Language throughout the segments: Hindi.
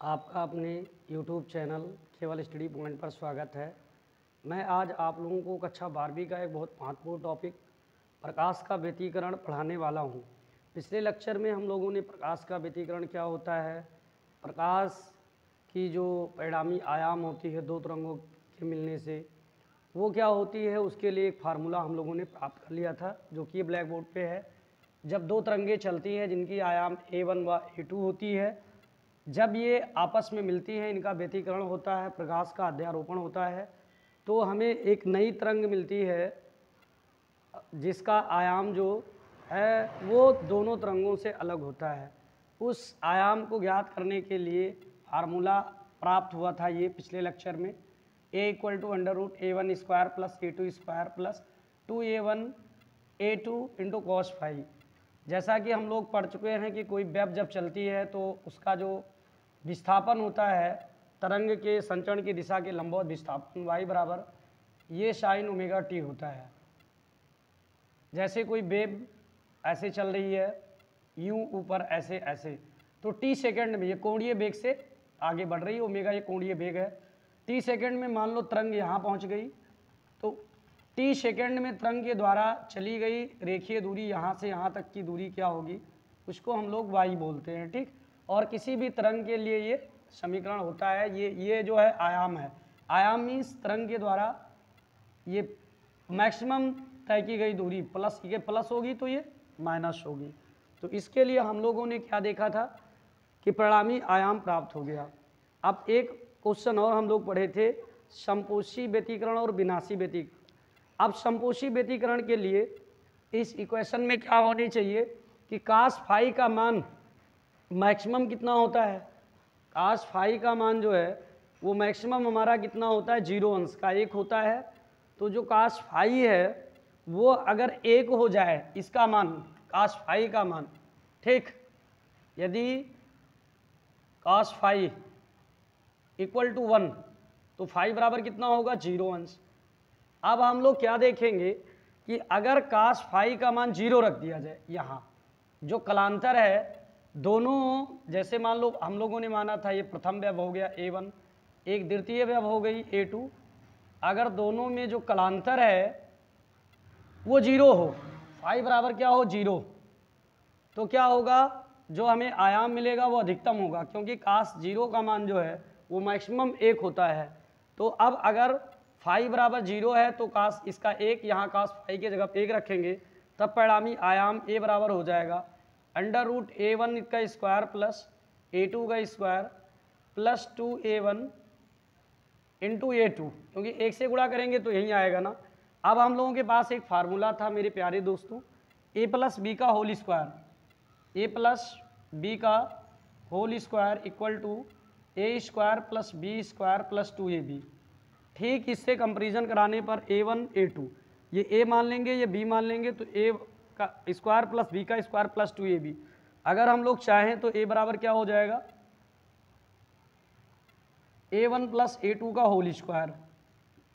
आपका अपने YouTube channel Kewal study point पर स्वागत है। मैं आज आप लोगों को कक्षा बारहवीं का एक बहुत महत्वपूर्ण टॉपिक प्रकाश का व्यतीकरण पढ़ाने वाला हूँ। पिछले लेक्चर में हम लोगों ने प्रकाश का व्यतीकरण क्या होता है? प्रकाश की जो परिणामी आयाम होती है दो तरंगों के मिलने से, वो क्या होती है? उसके लिए एक फार्मूला हम लोगों ने प्राप्त कर लिया था, जो कि ब्लैक बोर्ड पर है। जब दो तरंगे चलती हैं, जिनकी आयाम ए वन व ए टू होती है जब ये आपस में मिलती हैं, इनका व्यतीकरण होता है, प्रकाश का अध्यारोपण होता है तो हमें एक नई तरंग मिलती है, जिसका आयाम जो है, वो दोनों तरंगों से अलग होता है। उस आयाम को ज्ञात करने के लिए फार्मूला प्राप्त हुआ था ये पिछले लेक्चर में। A equal to under root A one square plus A two square plus two A one A two into cos phi जैसा कि हम लोग पढ़ चुके हैं कि कोई वेब जब चलती है तो उसका जो विस्थापन होता है, तरंग के संचरण की दिशा के लंबवत विस्थापन वाई बराबर, ये साइन ओमेगा टी होता है। जैसे कोई वेब ऐसे चल रही है यूँ ऊपर ऐसे ऐसे तो टी सेकंड में ये कोणीय बेग से आगे बढ़ रही है ओमेगा ये कोणीय बेग है। टी सेकंड में मान लो तरंग यहाँ पहुँच गई तो टी सेकेंड में तरंग के द्वारा चली गई रेखीय दूरी यहाँ से यहाँ तक की दूरी क्या होगी? उसको हम लोग वाई बोलते हैं, ठीक? और किसी भी तरंग के लिए ये समीकरण होता है, ये ये जो है आयाम है। आयाम मीन्स तरंग के द्वारा ये मैक्सिमम तय की गई दूरी प्लस ये प्लस होगी तो ये माइनस होगी। तो इसके लिए हम लोगों ने क्या देखा था कि परिणामी आयाम प्राप्त हो गया। अब एक क्वेश्चन और हम लोग पढ़े थे संपोषी व्यतीकरण और विनाशी व्यतीकरण अब संपोषी व्यतीकरण के लिए इस इक्वेशन में क्या होनी चाहिए कि कास फाई का मान मैक्सिमम कितना होता है? कास फाई का मान जो है, वो मैक्सिमम हमारा कितना होता है? ज़ीरो अंश का एक होता है। तो जो कास फाई है, वो अगर एक हो जाए, इसका मान कास फाई का मान, ठीक? यदि cos phi equal to one तो फाई बराबर कितना होगा? ज़ीरो अंश। अब हम लोग क्या देखेंगे कि अगर कास फाई का मान ज़ीरो रख दिया जाए, यहाँ, जो कलांतर है, दोनों, जैसे मान लो हम लोगों ने माना था, ये प्रथम व्यव हो गया ए वन एक द्वितीय व्यव हो गई ए टू अगर दोनों में जो कलांतर है, वो ज़ीरो हो फाई बराबर क्या हो ज़ीरो तो क्या होगा, जो हमें आयाम मिलेगा वो अधिकतम होगा, क्योंकि कास ज़ीरो का मान जो है, वो मैक्सिमम एक होता है। तो अब अगर फाइव बराबर ज़ीरो है तो कास इसका एक, यहाँ कास फाइव की जगह एक रखेंगे, तब परिणामी आयाम ए बराबर हो जाएगा। अंडर रूट ए वन का स्क्वायर प्लस ए टू का square plus two A one into A two, क्योंकि एक से गुणा करेंगे तो यही आएगा ना। अब हम लोगों के पास एक फार्मूला था, मेरे प्यारे दोस्तों, ए प्लस बी का whole square. A plus B का whole square equal to A square plus B square plus two A B. ठीक इससे कंपेरिजन कराने पर ए वन ए टू ये ए मान लेंगे, ये बी मान लेंगे तो ए का स्क्वायर प्लस बी का square plus two A B अगर हम लोग चाहें तो ए बराबर क्या हो जाएगा? A one plus A two का होल स्क्वायर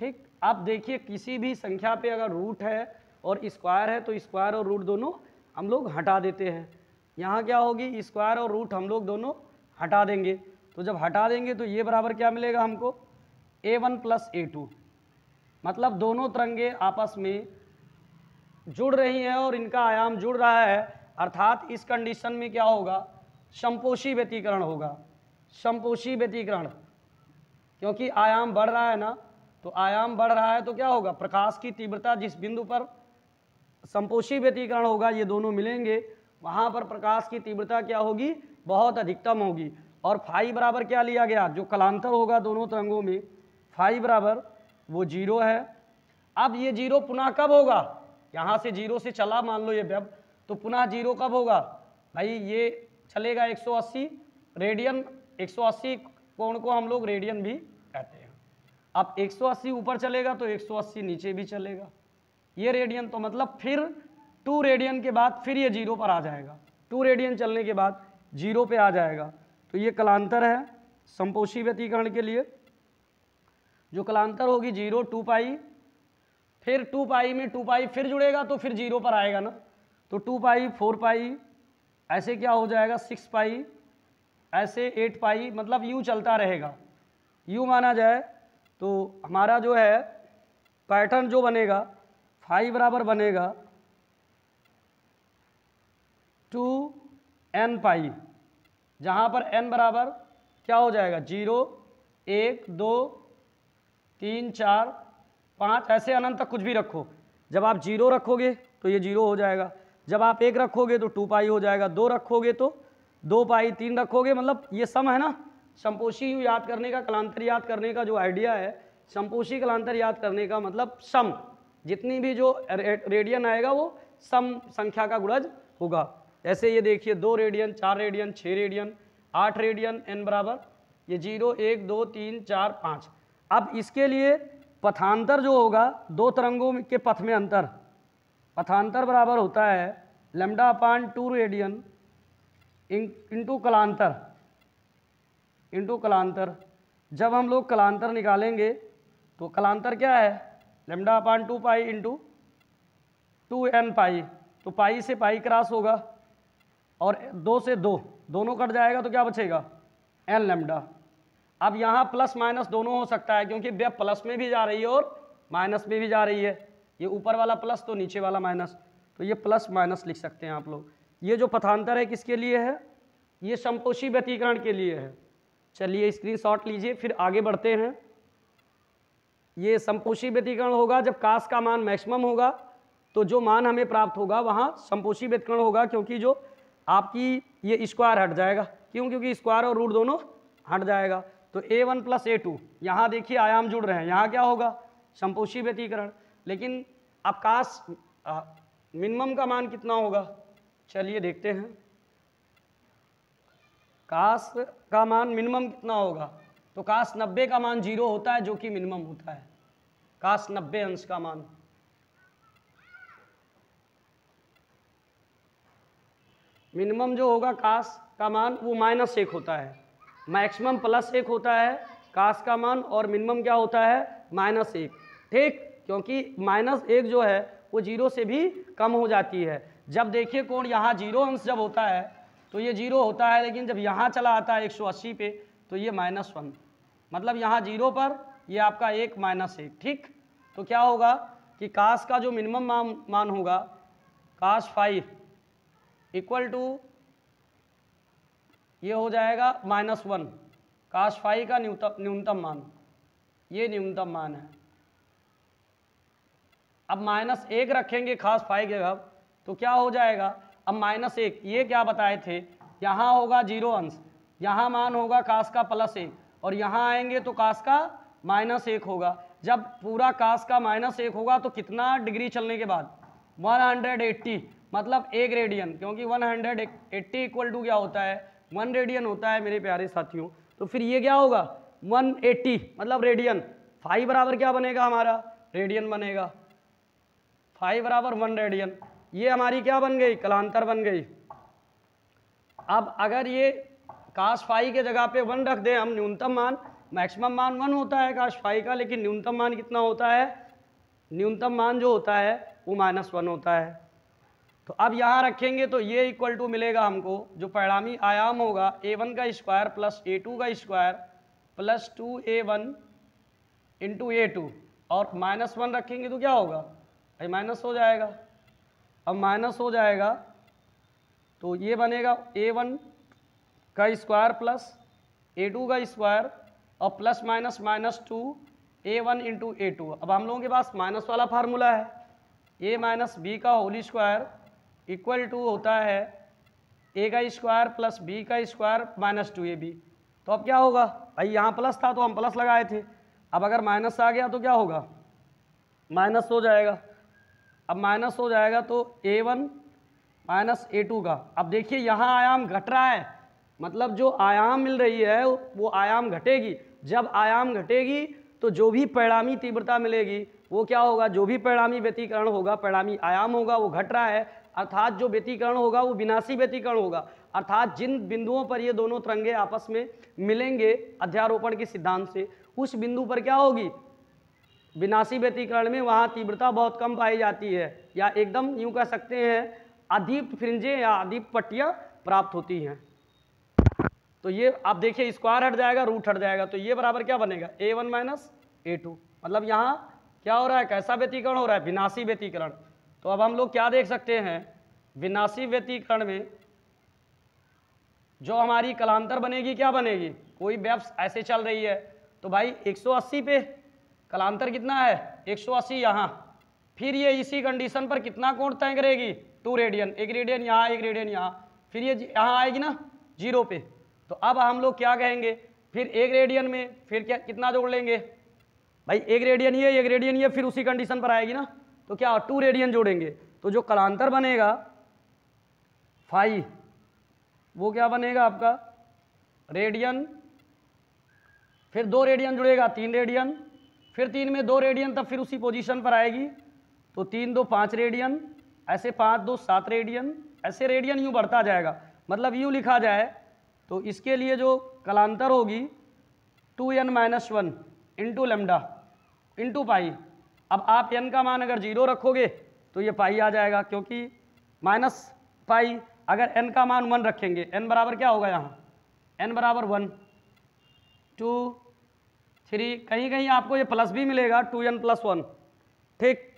ठीक? आप देखिए, किसी भी संख्या पे अगर रूट है और स्क्वायर है तो स्क्वायर और रूट दोनों हम लोग हटा देते हैं। यहाँ क्या होगी? स्क्वायर और रूट हम लोग दोनों हटा देंगे। तो जब हटा देंगे तो ये बराबर क्या मिलेगा हमको? A one plus A two मतलब दोनों तरंगे आपस में जुड़ रही हैं और इनका आयाम जुड़ रहा है। अर्थात इस कंडीशन में क्या होगा? संपोषी व्यतीकरण होगा। संपोषी व्यतीकरण। क्योंकि आयाम बढ़ रहा है ना तो आयाम बढ़ रहा है तो क्या होगा? प्रकाश की तीव्रता जिस बिंदु पर संपोषी व्यतीकरण होगा, ये दोनों मिलेंगे। वहाँ पर प्रकाश की तीव्रता क्या होगी? बहुत अधिकतम होगी। और फाई बराबर क्या लिया गया? जो कलांतर होगा दोनों तरंगों में फाइव बराबर, वो ज़ीरो है। अब ये ज़ीरो पुनः कब होगा? यहाँ से ज़ीरो से चला, मान लो ये वेब तो पुनः ज़ीरो कब होगा? भाई ये चलेगा 180 रेडियन 180 कोण को हम लोग रेडियन भी कहते हैं। अब 180 ऊपर चलेगा तो 180 नीचे भी चलेगा। ये रेडियन तो मतलब फिर टू रेडियन के बाद फिर ये ज़ीरो पर आ जाएगा। टू रेडियन चलने के बाद ज़ीरो पे आ जाएगा। तो ये कलांतर है संपोषी व्यतीकरण के लिए। जो कलांतर होगी ज़ीरो, टू पाई, फिर टू पाई में टू पाई फिर जुड़ेगा तो फिर ज़ीरो पर आएगा ना। तो टू पाई, फोर पाई, ऐसे क्या हो जाएगा? सिक्स पाई, ऐसे एट पाई मतलब यू चलता रहेगा। यू माना जाए तो हमारा जो है, पैटर्न जो बनेगा, फाइव बराबर बनेगा टू एन पाई। जहाँ पर एन बराबर क्या हो जाएगा? ज़ीरो, एक, दो तीन, चार, पाँच, ऐसे अनंत तक कुछ भी रखो। जब आप ज़ीरो रखोगे तो ये ज़ीरो हो जाएगा। जब आप एक रखोगे तो टू पाई हो जाएगा। दो रखोगे तो दो पाई तीन रखोगे। मतलब ये सम है ना? संपोषी याद करने का, कलांतर याद करने का जो आइडिया है, संपोषी कलांतर याद करने का मतलब सम। जितनी भी जो रेडियन आएगा, वो सम संख्या का गुणज होगा। ऐसे ये देखिए, दो रेडियन चार रेडियन छः रेडियन आठ रेडियन एन बराबर। ये ज़ीरो, एक, दो, तीन, चार, पाँच। अब इसके लिए पथांतर जो होगा, दो तरंगों के पथ में अंतर। पथांतर बराबर होता है lambda upon two radian into कलांतर। Into कलांतर। जब हम लोग कलांतर निकालेंगे तो कलांतर क्या है? Lambda upon two pi into two N pi तो पाई से पाई क्रॉस होगा और दो से दो। दोनों कट जाएगा तो क्या बचेगा? एन लेमडा अब यहाँ प्लस माइनस दोनों हो सकता है, क्योंकि वेब प्लस में भी जा रही है और माइनस में भी जा रही है। ये ऊपर वाला प्लस तो नीचे वाला माइनस। तो ये प्लस माइनस लिख सकते हैं आप लोग। ये जो पथांतर है किसके लिए है? ये संपोषी व्यतीकरण के लिए है। चलिए स्क्रीनशॉट लीजिए, फिर आगे बढ़ते हैं। ये संपोषी व्यतीकरण होगा, जब कास का मान मैक्सिमम होगा तो जो मान हमें प्राप्त होगा, वहाँ संपोषी व्यतीकरण होगा, क्योंकि जो आपकी ये स्क्वायर हट जाएगा। क्यों? क्योंकि स्क्वायर और रूट दोनों हट जाएगा। तो A one plus A two यहाँ देखिए आयाम जुड़ रहे हैं। यहाँ क्या होगा? संपोषी व्यतीकरण। लेकिन अब काश मिनिमम का मान कितना होगा? चलिए देखते हैं। काश का मान मिनिमम कितना होगा? तो काश नब्बे का मान ज़ीरो होता है, जो कि मिनिमम होता है। काश नब्बे अंश का मान। मिनिमम जो होगा काश का मान, वो माइनस एक होता है। मैक्सिमम प्लस एक होता है काश का मान और मिनिमम क्या होता है? माइनस एक। ठीक? क्योंकि माइनस एक जो है, वो ज़ीरो से भी कम हो जाती है। जब देखिए कोण यहाँ ज़ीरो अंश जब होता है तो ये ज़ीरो होता है, लेकिन जब यहाँ चला आता है 180 पे तो ये माइनस वन। मतलब यहाँ ज़ीरो पर, ये आपका एक माइनस एक। ठीक? तो क्या होगा कि काश का जो मिनिमम मान होगा काश फाइव इक्वल टू ये हो जाएगा माइनस वन। काश फाइव का न्यूनतम न्यूनतम मान। ये न्यूनतम मान है। अब माइनस एक रखेंगे खास फाइव के अब तो क्या हो जाएगा? अब माइनस एक, ये क्या बताए थे? यहाँ होगा ज़ीरो अंश, यहाँ मान होगा काश का प्लस एक, और यहाँ आएँगे तो काश का माइनस एक होगा। जब पूरा काश का माइनस एक होगा तो कितना डिग्री चलने के बाद? 180 मतलब एक रेडियन, क्योंकि 180 इक्वल टू क्या होता है? वन रेडियन होता है मेरे प्यारे साथियों तो फिर ये क्या होगा? 180 मतलब रेडियन फाइव बराबर क्या बनेगा हमारा? रेडियन बनेगा। फाइव बराबर वन रेडियन ये हमारी क्या बन गई? कलांतर बन गई। अब अगर ये काश फाई के जगह पे वन रख दें, हम न्यूनतम मान मैक्सिमम मान वन होता है काश फाई का, लेकिन न्यूनतम मान कितना होता है? न्यूनतम मान जो होता है, वो माइनस वन होता है। तो अब यहाँ रखेंगे तो ये इक्वल टू मिलेगा हमको, जो परिणामी आयाम होगा ए वन का स्क्वायर प्लस ए टू का square plus two A one into A two और माइनस वन रखेंगे तो क्या होगा? भाई माइनस हो जाएगा। अब माइनस हो जाएगा तो ये बनेगा ए वन का स्क्वायर प्लस ए टू का स्क्वायर और plus minus minus two A one into A two अब हम लोगों के पास माइनस वाला फार्मूला है। ए माइनस बी का होली स्क्वायर इक्वल टू होता है ए का स्क्वायर प्लस बी का square minus two A B. तो अब क्या होगा? भाई यहाँ प्लस था तो हम प्लस लगाए थे। अब अगर माइनस आ गया तो क्या होगा? माइनस हो जाएगा। अब माइनस हो जाएगा तो A one minus A two का। अब देखिए यहाँ आयाम घट रहा है। मतलब जो आयाम मिल रही है, वो आयाम घटेगी। जब आयाम घटेगी तो जो भी परिणामी तीव्रता मिलेगी, वो क्या होगा? जो भी परिणामी व्यतीकरण होगा, परिणामी आयाम होगा, वो घट रहा है। अर्थात जो व्यतीकरण होगा वो विनाशी व्यतीकरण होगा। अर्थात जिन बिंदुओं पर ये दोनों तरंगे आपस में मिलेंगे अध्यारोपण के सिद्धांत से, उस बिंदु पर क्या होगी? विनाशी व्यतीकरण में वहाँ तीव्रता बहुत कम पाई जाती है, या एकदम यूँ कह सकते हैं अदीप्त फ्रिंजें या अदीप्त पट्टियाँ प्राप्त होती हैं। तो ये आप देखिए, स्क्वायर हट जाएगा, रूट हट जाएगा तो ये बराबर क्या बनेगा? A one minus A two. मतलब यहाँ क्या हो रहा है? कैसा व्यतीकरण हो रहा है? विनाशी व्यतीकरण। तो अब हम लोग क्या देख सकते हैं? विनाशी व्यतीकरण में जो हमारी कलांतर बनेगी, क्या बनेगी? कोई वेब्स ऐसे चल रही है। तो भाई 180 पे कलांतर कितना है? 180 अस्सी यहाँ। फिर ये इसी कंडीशन पर कितना कोण तय करेगी? Two radian. एक रेडियन यहाँ, एक रेडियन यहाँ। फिर ये यहाँ आएगी ना, ज़ीरो पे। तो अब हम लोग क्या कहेंगे? फिर एक रेडियन में फिर क्या कितना जोड़ लेंगे? भाई, एक रेडियन ये, एक रेडियन ये, फिर उसी कंडीशन पर आएगी ना। तो क्या टू रेडियन जोड़ेंगे? तो जो कलांतर बनेगा, फाइव, वो क्या बनेगा आपका? रेडियन, फिर दो रेडियन जुड़ेगा, तीन रेडियन, फिर तीन में दो रेडियन तब फिर उसी पोजीशन पर आएगी। तो तीन दो पाँच रेडियन, ऐसे पाँच दो सात रेडियन, ऐसे रेडियन यूँ बढ़ता जाएगा। मतलब यूँ लिखा जाए तो इसके लिए जो कलांतर होगी, two N minus one into lambda, into pi. अब आप एन का मान अगर ज़ीरो रखोगे तो ये पाई आ जाएगा, क्योंकि माइनस पाई, अगर एन का मान वन रखेंगे एन बराबर क्या होगा यहाँ? एन बराबर वन। टू, थ्री, कहीं कहीं आपको ये प्लस भी मिलेगा, टू एन प्लस वन ठीक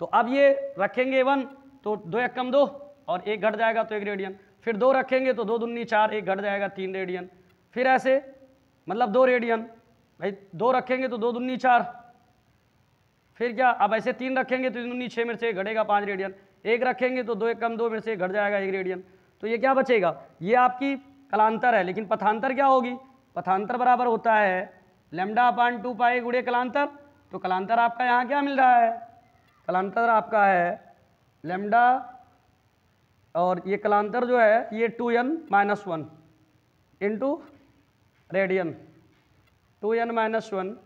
तो अब ये रखेंगे वन तो दो एक कम दो, और एक घट जाएगा तो एक रेडियन फिर दो रखेंगे तो दो दुन्नी चार, एक घट जाएगा, तीन रेडियन फिर ऐसे मतलब दो रेडियन भाई, दो रखेंगे तो दो दुन्नी चार। फिर क्या? अब ऐसे तीन रखेंगे तो दुन्नी छः में से घटेगा पाँच रेडियन एक रखेंगे तो दो एक कम दो में से घट जाएगा एक रेडियन तो ये क्या बचेगा? ये आपकी कलांतर है, लेकिन पथांतर क्या होगी? पथांतर बराबर होता है लेमडा अपान टू पाए गुड़े कलांतर। तो कलांतर आपका यहाँ क्या मिल रहा है? कलांतर आपका है लेमडा और ये कलांतर जो है, ये two N minus one into radian two N minus one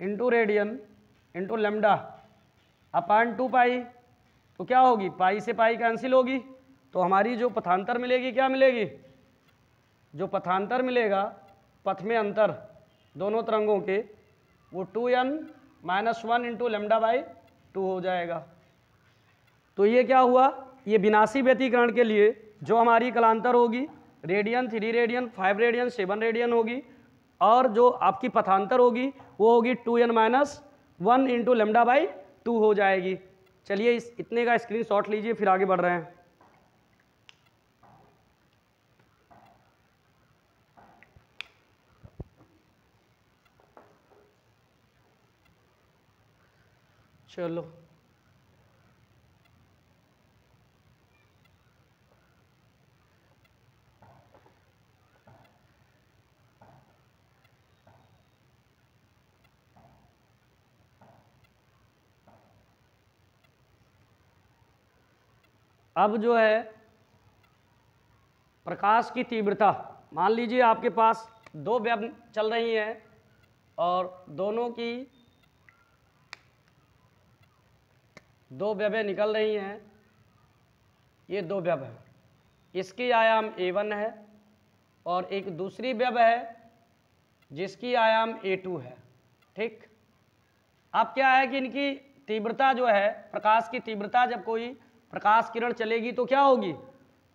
into radian into lambda upon two pi तो क्या होगी? पाई से पाई कैंसिल होगी। तो हमारी जो पथांतर मिलेगी, क्या मिलेगी? जो पथांतर मिलेगा, पथ में अंतर दोनों तरंगों के, वो two N minus one into lambda by two हो जाएगा। तो ये क्या हुआ? ये विनाशी व्यतीकरण के लिए जो हमारी कलांतर होगी, radian, three radian, five radian, seven radian होगी, और जो आपकी पथांतर होगी, वो होगी two N minus one into lambda by two हो जाएगी। चलिए इस, इतने का स्क्रीन शॉट लीजिए, फिर आगे बढ़ रहे हैं। चलो। अब जो है, प्रकाश की तीव्रता, मान लीजिए आपके पास दो व्यव चल रही हैं और दोनों की दो व्यवें निकल रही हैं, ये दो व्यव है। इसकी आयाम ए वन है और एक दूसरी व्यव है जिसकी आयाम ए टू है, ठीक? अब क्या है कि इनकी तीव्रता जो है, प्रकाश की तीव्रता जब कोई प्रकाश किरण चलेगी तो क्या होगी?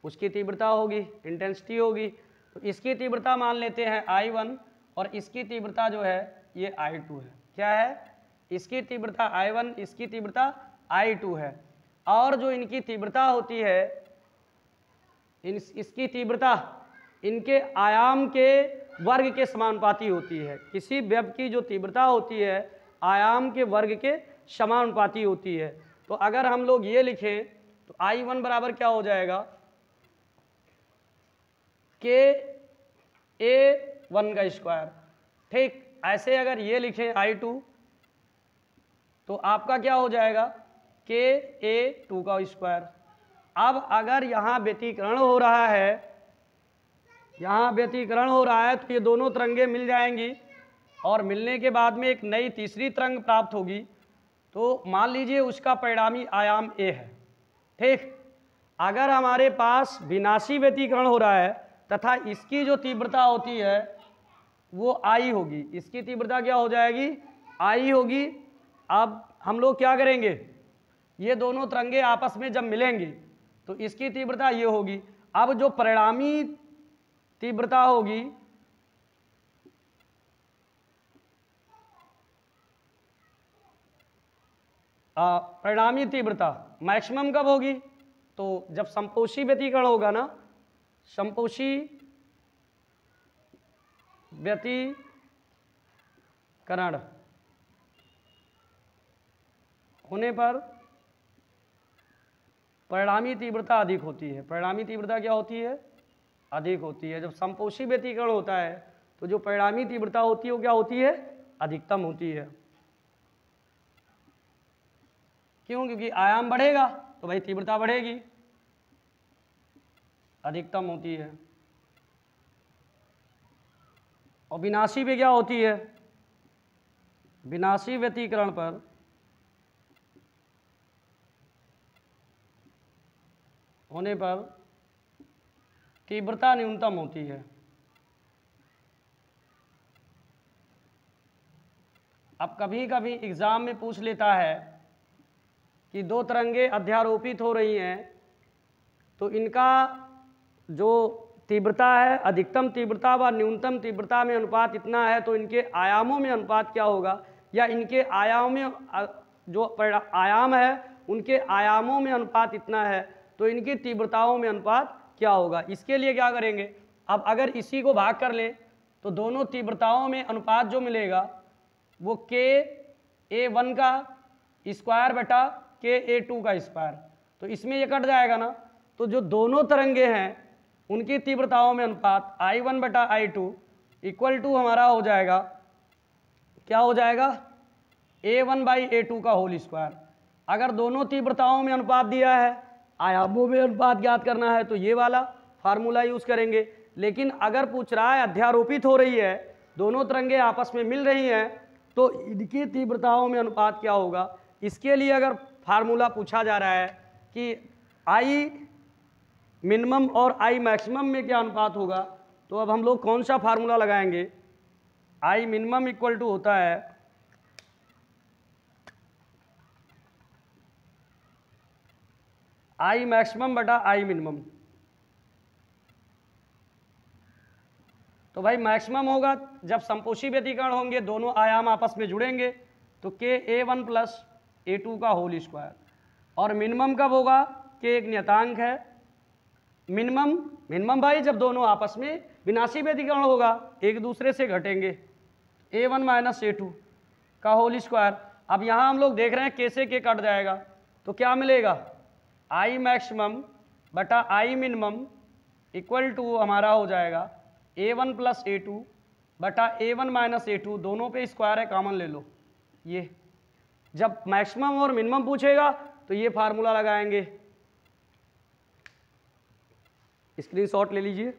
उसकी तीव्रता होगी इंटेंसिटी होगी। तो इसकी तीव्रता मान लेते हैं आई वन और इसकी तीव्रता जो है, ये आई टू है। क्या है? इसकी तीव्रता आई वन इसकी तीव्रता आई टू है। और जो इनकी तीव्रता होती है, इन, इसकी तीव्रता इनके आयाम के वर्ग के समानुपाती होती है। किसी व्यव की जो तीव्रता होती है, आयाम के वर्ग के समानुपाती होती है। तो अगर हम लोग ये लिखें तो आई वन बराबर क्या हो जाएगा? के ए वन का स्क्वायर ठीक, ऐसे अगर ये लिखें आई टू तो आपका क्या हो जाएगा? के ए टू का स्क्वायर अब अगर यहाँ व्यतीकरण हो रहा है, यहाँ व्यतीकरण हो रहा है तो ये दोनों तरंगे मिल जाएँगी और मिलने के बाद में एक नई तीसरी तरंग प्राप्त होगी। तो मान लीजिए उसका परिणामी आयाम ए है। ठीक। अगर हमारे पास विनाशी व्यतीकरण हो रहा है तथा इसकी जो तीव्रता होती है, वो आई होगी। इसकी तीव्रता क्या हो जाएगी? आई होगी। अब हम लोग क्या करेंगे? ये दोनों तरंगे आपस में जब मिलेंगे तो इसकी तीव्रता ये होगी। अब जो परिणामी तीव्रता होगी परिणामी तीव्रता। मैक्सिमम कब होगी? तो जब संपोषी व्यतीकरण होगा ना, संपोषी व्यतीकरण होने पर परिणामी तीव्रता अधिक होती है। परिणामी तीव्रता क्या होती है? अधिक होती है। जब संपोषी व्यतीकरण होता है तो जो परिणामी तीव्रता होती है, वो क्या होती है? अधिकतम होती है। क्यों? क्योंकि आयाम बढ़ेगा तो भाई तीव्रता बढ़ेगी। अधिकतम होती है। और विनाशी भी क्या होती है? विनाशी व्यतीकरण पर होने पर तीव्रता न्यूनतम होती है। अब कभी कभी एग्ज़ाम में पूछ लेता है कि दो तरंगे अध्यारोपित हो रही हैं तो इनका जो तीव्रता है, अधिकतम तीव्रता व न्यूनतम तीव्रता में अनुपात इतना है तो इनके आयामों में अनुपात क्या होगा? या इनके आयाम में जो आयाम है, उनके आयामों में अनुपात इतना है तो इनकी तीव्रताओं में अनुपात क्या होगा? इसके लिए क्या करेंगे? अब अगर इसी को भाग कर लें तो दोनों तीव्रताओं में अनुपात जो मिलेगा, वो के ए वन का स्क्वायर बटा के ए टू का स्क्वायर। तो इसमें ये कट जाएगा ना तो जो दोनों तरंगे हैं, उनकी तीव्रताओं में अनुपात आई वन बटा आई टू इक्वल टू हमारा हो जाएगा, क्या हो जाएगा? A one by A two का होल स्क्वायर अगर दोनों तीव्रताओं में अनुपात दिया है, आयामों में अनुपात ज्ञात करना है तो ये वाला फार्मूला यूज़ करेंगे। लेकिन अगर पूछ रहा है, अध्यारोपित हो रही है, दोनों तरंगे आपस में मिल रही हैं तो इनकी तीव्रताओं में अनुपात क्या होगा? इसके लिए अगर फार्मूला पूछा जा रहा है कि आई मिनिमम और आई मैक्सिमम में क्या अनुपात होगा? तो अब हम लोग कौन सा फार्मूला लगाएँगे? आई मिनिमम इक्वल टू होता है आई मैक्सिमम बटा आई मिनिमम तो भाई मैक्सिमम होगा, जब संपोषी व्यतीकरण होंगे, दोनों आयाम आपस में जुड़ेंगे तो के A one plus A two का होल स्क्वायर और मिनिमम कब होगा? कि एक नियतांक है। मिनिमम मिनिमम भाई जब दोनों आपस में विनाशी व्यतीकरण होगा, एक दूसरे से घटेंगे। A one minus A two का होल स्क्वायर अब यहाँ हम लोग देख रहे हैं कैसे के कट जाएगा। तो क्या मिलेगा? आई मैक्सिमम बटा आई मिनिमम इक्वल टू हमारा हो जाएगा A one plus A two बटा A one minus A two दोनों पे स्क्वायर है कॉमन ले लो। ये। जब मैक्सिमम और मिनिमम पूछेगा तो ये फार्मूला लगाएँगे। स्क्रीनशॉट ले लीजिए।